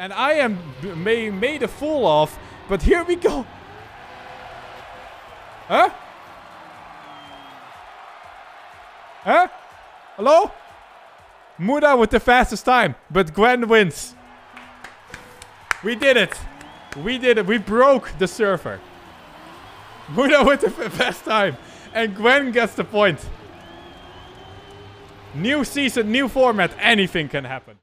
And I am b- made a fool of. But here we go. Huh? Huh? Hello? Mudda with the fastest time, but Gwen wins. We did it. We did it. We broke the server. Mudda with the fastest time. And Gwen gets the point. New season, new format. Anything can happen.